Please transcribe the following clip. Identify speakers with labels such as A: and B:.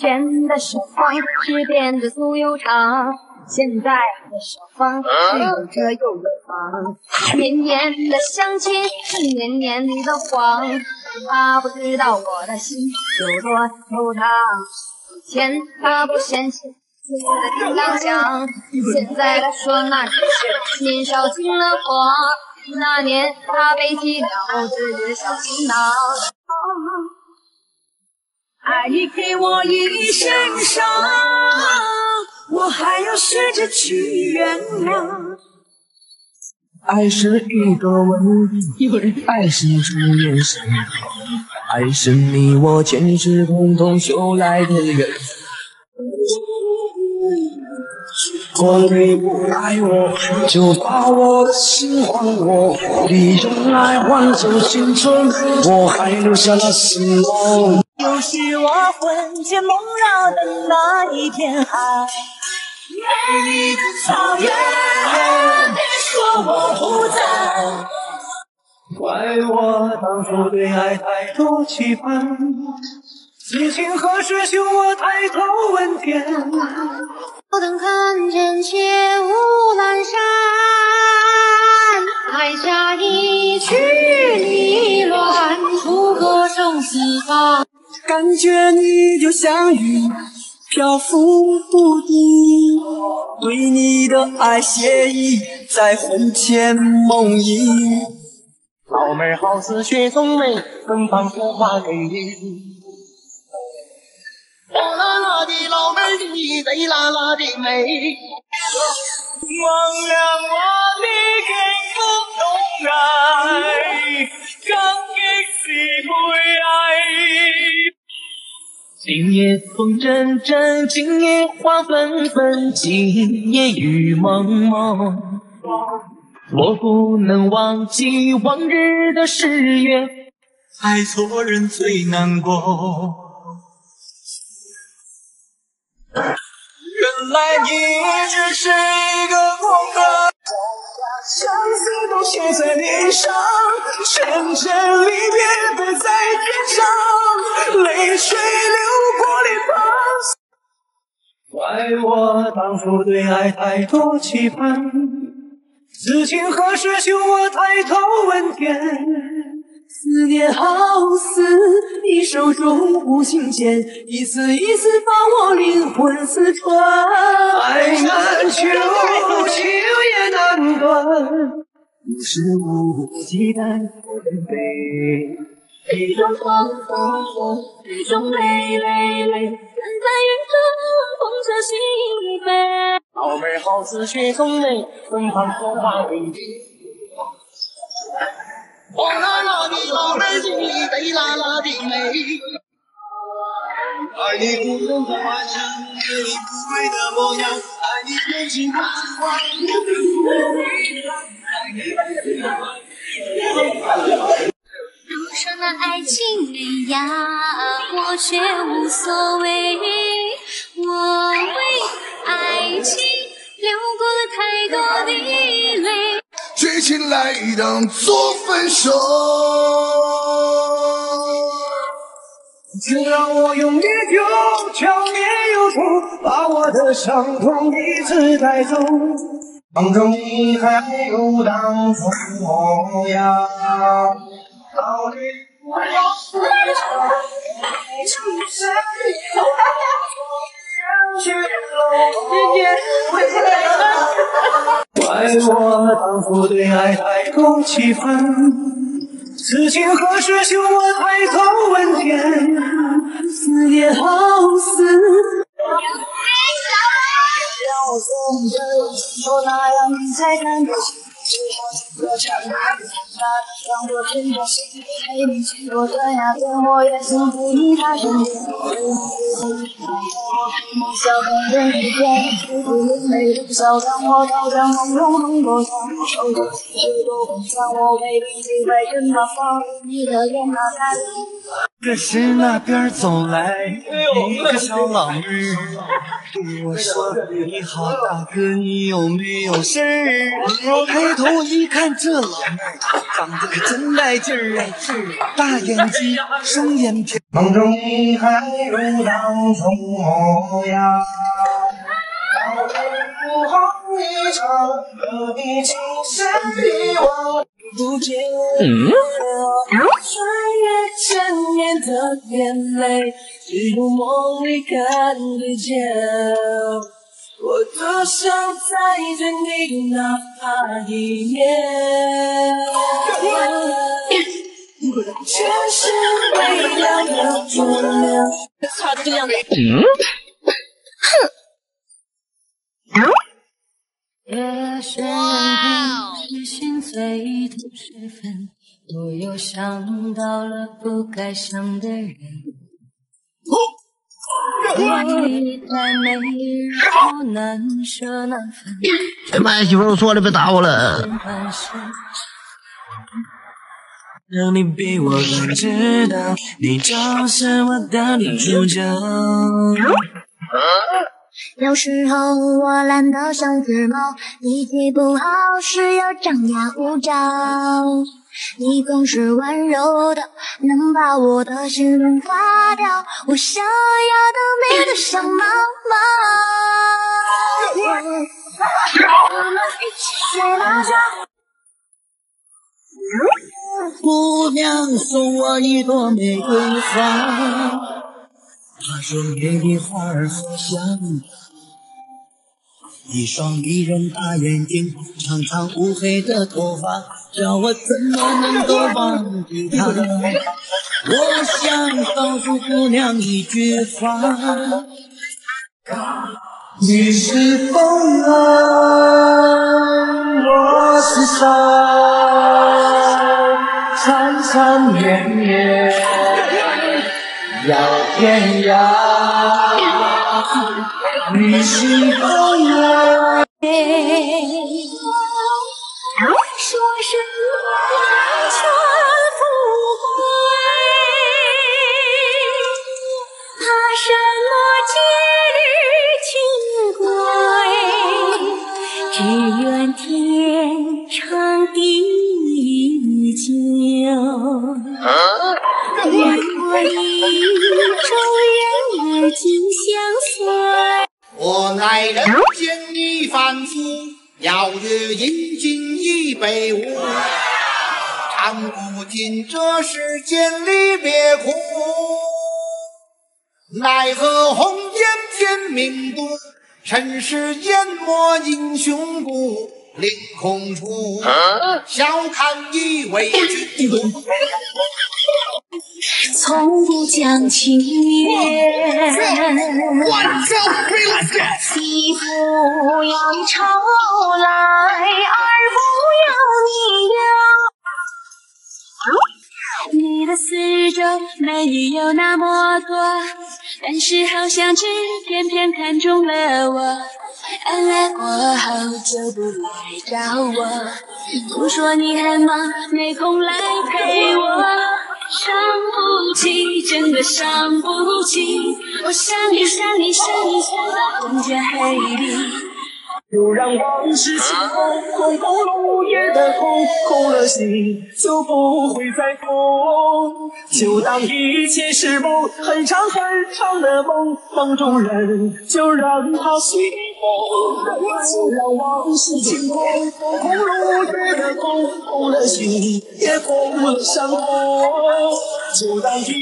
A: 前的手方是辫子粗又长，现在的手方是有车又有房。年年的相亲是年年的黄，他不知道我的心有多惆怅。以前他不嫌弃我的叮当响，现在他说那只是年少轻了狂。那年他背起了自己的小行囊。
B: 爱你给我一身伤，我还要学着去原谅。
C: 爱是一个问题，爱是种眼神，爱是你我前世共同修来的缘。分果你不爱我，就把我的心还我，你用爱换走青春，我还留下了什么？
B: 又是我魂牵梦绕的那一片海，美丽的草原，别说我不在。
C: 怪我当初对爱太多期盼，此情何时休？我抬头问天。
A: 不等看见却无阑珊，海下一曲离乱，楚歌声四方。
C: 感觉你就像云，漂浮不定。对你的爱写意在魂牵梦萦。老妹儿好似雪中梅，芬芳不花给你。老妹儿，你贼拉拉的美。忘了我的幸福痛爱，感激是悲哀。今夜风阵阵，今夜花纷纷，今夜雨蒙蒙。我不能忘记往日的誓约，爱错人最难过。来你只是一个过客，相思都写在脸上，深深离别背在肩上，泪水流过脸庞。怪我当初对爱太多期盼，此情何时休？我抬头问天。思念好似你手中无形剑，一次一次把我灵魂撕穿。爱难求，情也难断，不是无忌惮的悲。
A: 雨中风风风，雨中泪泪泪，站在云中风彻心扉。
C: 老妹好似雪中梅，芬芳火花给你。火辣辣的老妹，你贼辣辣的美。爱你不能不完整，爱你不跪的模样，爱你真情不虚妄。
A: 路上的爱情碾压，我却无所谓。
D: 剧情来当作分手，
C: 就让我用烈酒浇灭忧愁，把我的伤痛一次带走。梦中你还有当初模样，到底我要什么？怪 我对爱太多期盼，此情何时休？我抬头问天，思念好似。
B: 让我做你的我那样你才看得清。就像歌唱，那让我真的你去过断崖边，我也曾陪你踏山巅。梦笑看人世间，是不是美的笑，看我好像梦中梦过江，手中是多梦想，我为你去在正南方，你的眼那在。
E: 可是那边走来一个小老妹儿，对我说：“你好，大哥，你有没有事儿？”我抬头一看，这老妹儿长得可真带劲儿啊，大眼睛，双眼皮。
C: 梦中你还如当初模样，到底不好一场，何必情深一往？不见，的眼泪，只有梦里看得见。我多想再见你哪怕一面，全是微凉的注定。
F: 他这样的。
B: 夜深人静，是心最痛时分，我又想到了不该想的人。你太美，让我难舍难分。
G: 哎妈呀，媳妇儿，我错了，别打我了。
E: 让你比我更知道你就是我的女主角。
B: 有时候我懒得像只猫，脾气不好时又张牙舞爪。你总是温柔的，能把我的心融化掉。我想要的美得像毛毛。我们一起睡大觉。
E: 姑娘送我一朵玫瑰花，她说玫瑰花儿好香。一双迷人大眼睛，长长乌黑的头发，叫我怎么能够忘记她？我想告诉姑娘一句话：
C: 你是风啊，我是沙。缠缠绵绵，要天涯。你是风
B: 只愿天长地久。愿我一生人尽相随。
G: 我乃人间一凡夫，邀月饮尽一杯无，尝不尽这世间离别苦。奈何红颜天命毒，尘世淹没英雄骨。凌空出，笑看一位君主。
B: 从不讲情面，你不要愁来，二不要你忧。你的四周美女有那么多，但是好像只偏偏看中了我。安来过后就不来找我，总说你很忙，没空来陪我。伤不起，真的伤不起，我想你想你想你想到昏天黑地。
C: 就让往事轻空，空空如也的空，空了心就不会再痛。就当一切是梦，很长很长的梦，梦中人就让它随风。就让往事轻空，空空如也的空，空了心也空了伤痛。就当一切。